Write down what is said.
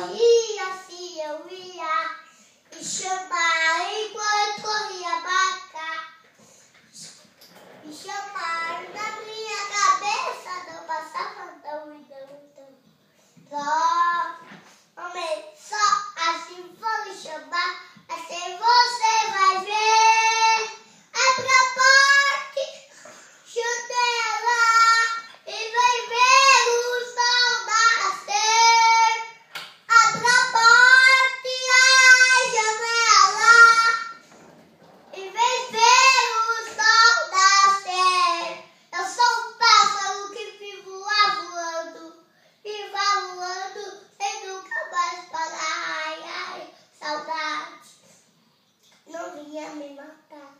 corria se eu ia me chamar enquanto corria pra Me chamar na minha cabeça, não passava tão, não, tão. Só, homem, só assim vão me chamar. Mami, mata.